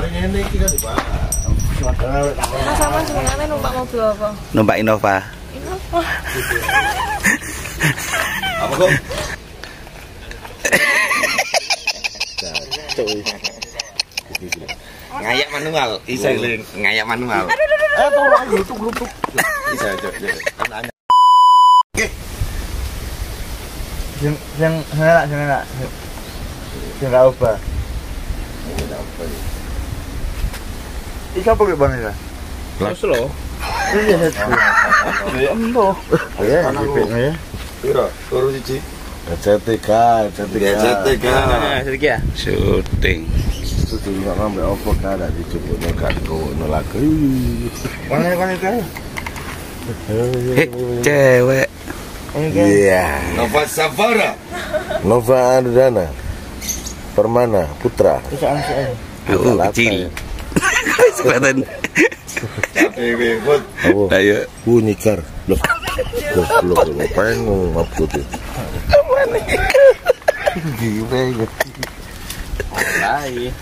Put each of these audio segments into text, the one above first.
Mas sama sebenarnya numpak mobil apa? Numpak Innova. Innova. Apa kok? Ngayak manual, bisa ngayak manual. Eh, tolong grup grup. Bisa, coba. Yang yang ubah. Iki apa ke bang ya? Terus lo. Iya, ya. Embo. Ya, bibitnya ya. Piro? Turu siji. CTK, CTK. Ya CTK. sedikit ya? Syuting. Itu dulu nggak ngambil kan ada di cukup nolakku nolakku. Mana kan itu? Eh, cewek. Iya. Nova Savara. Nova Andana. Permana Putra. Aku kecil. Kelihatan. Capek bebot. Apa? Ayo. Bunyi kar. Loh. Goblok lu pengen ngaput itu. Gila Lai.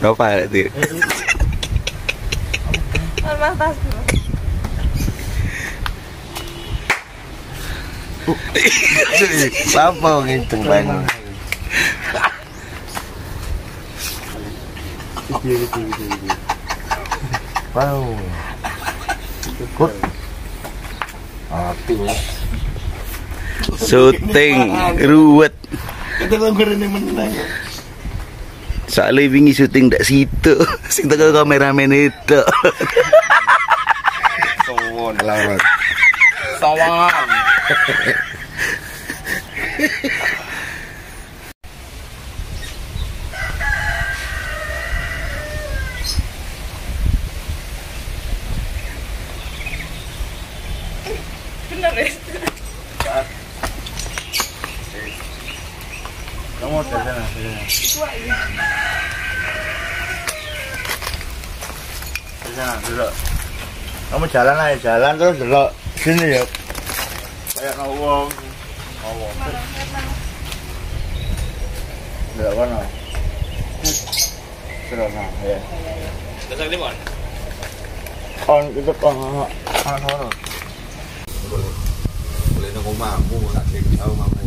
Nova itu. Mas tas. Apa ngitung banyak? Wow. Kut. Ati ruwet. Kita langgaran yang menang. Soalnya wingi syuting dak situ. Sing teko kameramen itu. Lawan. Sawan. Bener ya? Kamu dari sana. dari sana. Dari sana, dulu. Kamu jalan aja, jalan terus dulu. Sini ya. Kayak ngawang. Ngawang. Dulu mana? Dulu nah, ya. Dasar di mana? On itu on on on on. Boleh nang omahmu, tak tahu omahmu.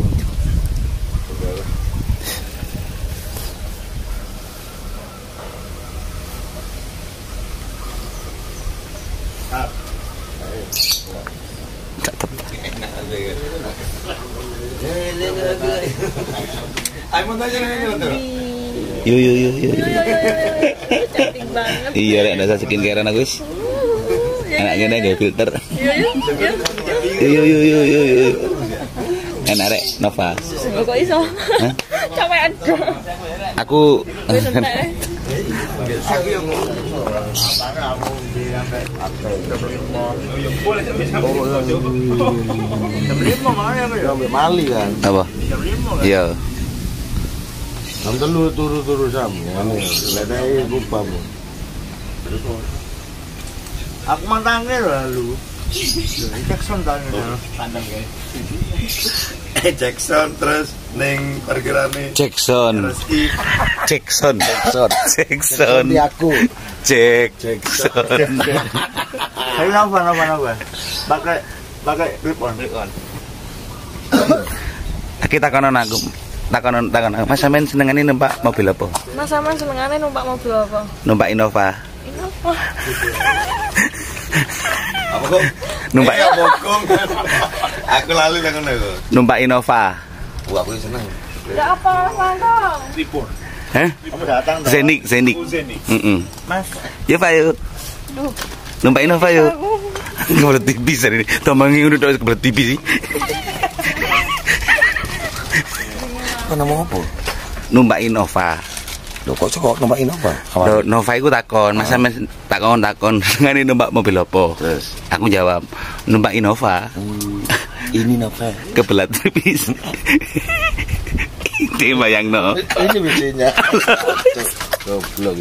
Gak Kan. Ayo mau tanya nih tuh. Yo yo yo yo. Cantik banget. Iya rek dasar skincare aku wis. Enak ngene gak filter. Iya, iya, iya. Yo yo yo yo yo yo. Enak rek Nova. Kok iso? Ada. Aku Ambil mali kan. apa? Iya. Jam telu turu-turu sam. Ledai. Aku mantangnya lalu. Jackson tanya. Eh Jackson terus neng parkirane Jackson. Jackson. Jackson. Jackson. Aku. Jack. Jackson. Saya apa apa apa. Pakai pakai clip on. Kita konon aku. Takonon takonon. Mas sampean senengane numpak mobil apa? Mas sama senengane numpak mobil apa? Numpak Innova. Innova. Apa kok? Numpak Eh, bokong. Aku lalu nang ngono numpak Innova. Wah, aku seneng. Ya apa langsung? Hah? Kamu datang? Zenik, Zenik. Heeh. Mas. Ya Pak yuk. Duh. Numpak Innova yuk. Kebelet tipis hari ini. Udah terus kebelet tipis sih. Mana mau apa? Numpak Innova. Lho kok kok nomor Innova? Loh, Nova iku takon, Mas sampe takon takon ngene numpak mobil apa? Terus Aku jawab, numpak Innova. ini Nova. Kebelat tipis. Ini bayang no. Ini biasanya. Goblok.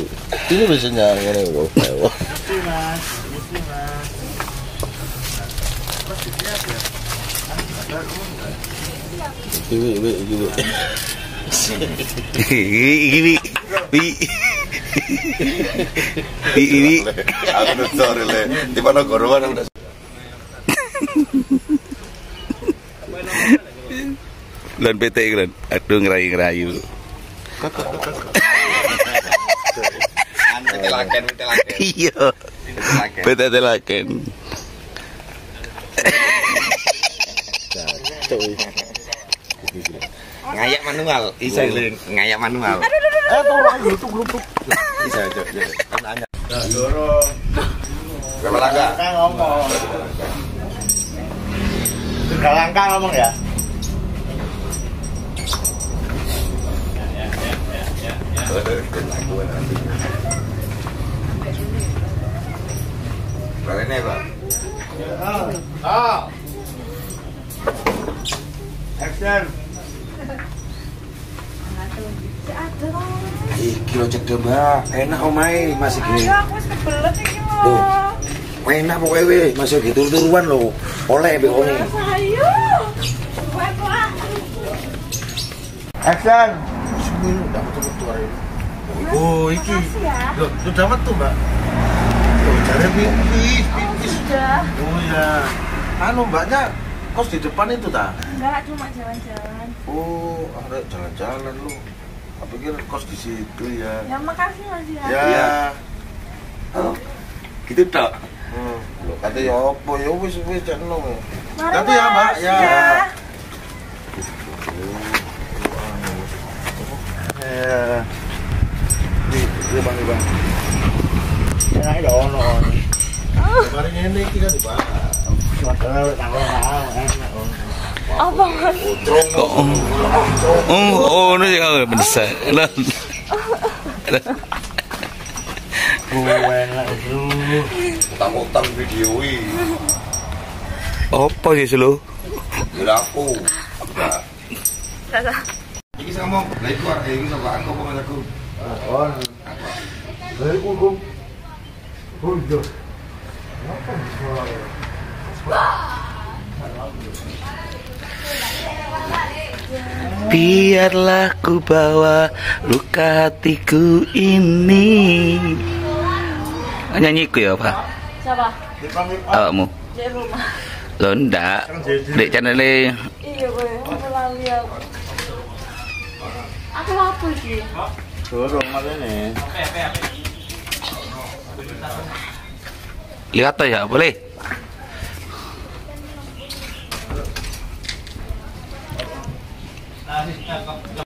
Ini biasanya ngene kok. Iwi, iwi, iwi. Iki wi. Wi. Wi wi. Aku udah sorry le. Di mana gorowan udah. Lan PT kan. Aduh ngerayu-ngerayu. Telaken, telaken. Iya. PT telaken. Ngayak manual, isa ngayak manual. Eh, tolong aja itu grup Bisa, bisa, bisa. Kan nanya. Dorong. Berapa langkah? Langkah ngomong. Tiga langkah ngomong ya. Berapa ini, Pak? Ah. Action. Ih, kilo cedek, Mbak. Enak omai, masih gini. aku wis kebelet iki Tuh. Enak pokoknya weh, masih gitu turuan lo. Oleh BO nih. Ayo. Lah. Action. Oh, iki. Ya. Loh, sudah metu, Mbak. Loh, jare pipis, pipis. Sudah. Oh ya. Anu, Mbaknya kos di depan itu ta? Enggak cuma jalan-jalan. Oh, ada jalan-jalan lu. Aku pikir kos di situ ya. Ya makasih Mas ya. Ya. Iya. Oh, gitu tak. Hmm. Loh, kata ya apa ya wis wis no. Mari, Nanti ya, Mbak. Ya. ya. Ya. Di, di bang, di bang. Enak ya ono. Kemarin ini kita di bang. Sudah tanggal enak. Apa Mas? Kok Oh, oh, ini sih mendesak. Lan. enak itu. Utang-utang video ini. Apa sih lu? Gila aku. Udah. Kakak. Iki sama lagi keluar, eh, ini sama aku apa aku? Oh. Dari hukum. Oh, iya. Biarlah ku bawa luka hatiku ini. Nyanyi ku ya, Pak? Siapa? Awakmu. Di rumah. Lo ndak. Dek channel Iya gue, aku lali aku. Aku apa sih? Dorong makanya. lihat ya, boleh? どう?